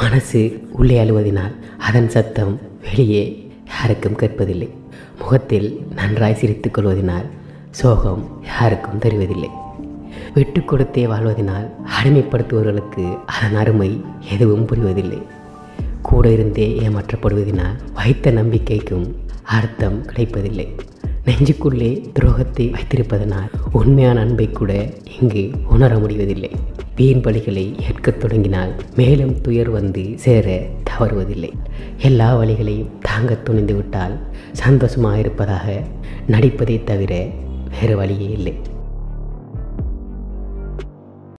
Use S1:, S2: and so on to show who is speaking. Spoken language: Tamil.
S1: மனசு உள்ளே அழுவதினால் அதன் சத்தம் வெளியே யாருக்கும் கேட்பதில்லை. முகத்தில் நன்றாய் சிரித்துக் கொள்வதினால் சோகம் யாருக்கும் தெரிவதில்லை. விட்டு கொடுத்தே வாழ்வதனால் அடிமைப்படுத்துபவர்களுக்கு அதன் அருமை எதுவும் புரிவதில்லை. கூட இருந்தே ஏமாற்றப்படுவதனால் வைத்த நம்பிக்கைக்கும் அர்த்தம் கிடைப்பதில்லை. நெஞ்சுக்குள்ளே துரோகத்தை வைத்திருப்பதனால் உண்மையான அன்பை கூட இங்கு உணர முடிவதில்லை. வீண் வழிகளை ஏற்கத் தொடங்கினால் மேலும் துயர் வந்து சேர தவறுவதில்லை. எல்லா வழிகளையும் தாங்க துணிந்து விட்டால் சந்தோஷமாக இருப்பதாக நடிப்பதை தவிர வேறு வழியே இல்லை.